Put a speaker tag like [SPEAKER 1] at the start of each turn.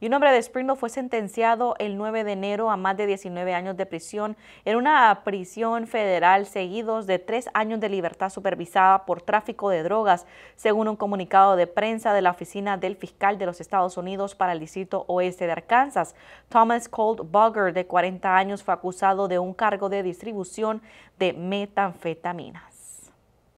[SPEAKER 1] Y un hombre de Springfield fue sentenciado el 9 de enero a más de 19 años de prisión en una prisión federal seguidos de tres años de libertad supervisada por tráfico de drogas, según un comunicado de prensa de la oficina del fiscal de los Estados Unidos para el distrito oeste de Arkansas. Thomas Colt Bugger, de 40 años, fue acusado de un cargo de distribución de metanfetamina.